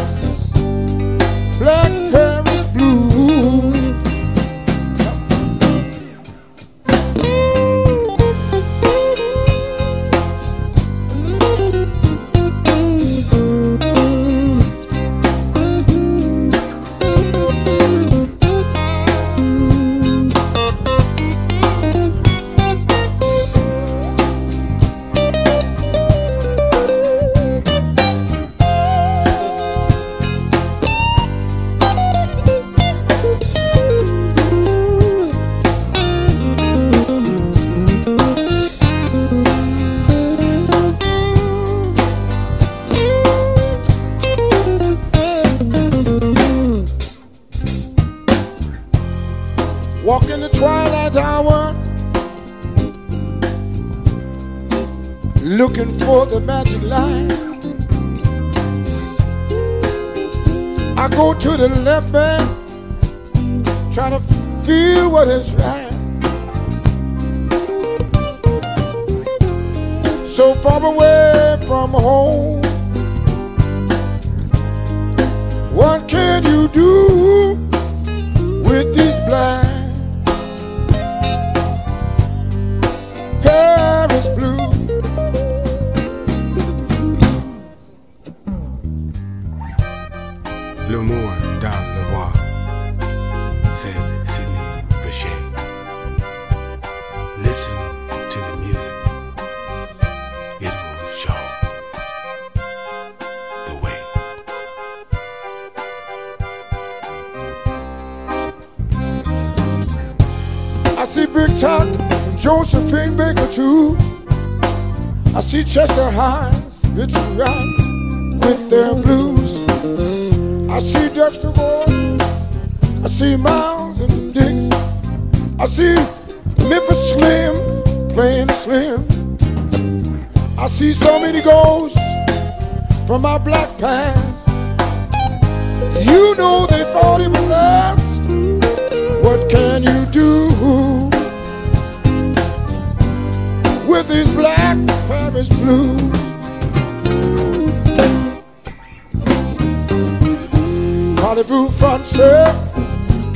Chester Himes,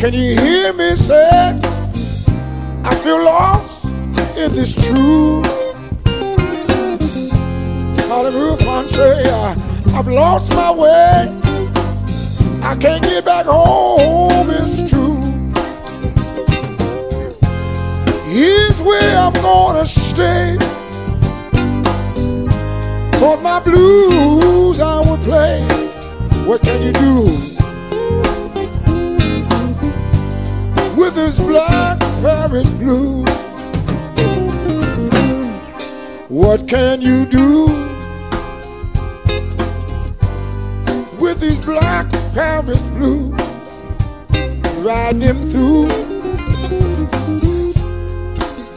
can you hear me say, I feel lost in this truth. Front say, I, I've lost my way. I can't get back home, it's true. Here's where I'm gonna stay. For my blues I will play. What can you do with this black Paris blue? What can you do with these black Paris blues? Ride them through.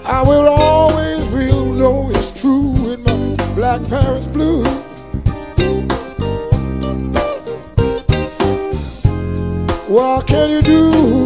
I will always will know it's true with my black Paris blues. What can you do